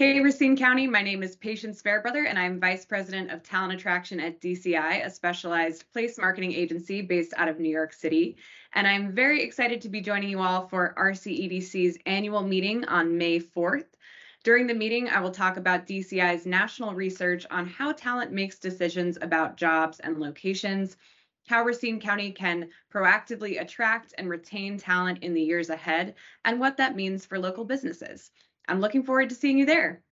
Hey, Racine County, my name is Patience Fairbrother, and I'm Vice President of Talent Attraction at DCI, a specialized place marketing agency based out of New York City. And I'm very excited to be joining you all for RCEDC's annual meeting on May 4th. During the meeting, I will talk about DCI's national research on how talent makes decisions about jobs and locations, how Racine County can proactively attract and retain talent in the years ahead, and what that means for local businesses. I'm looking forward to seeing you there.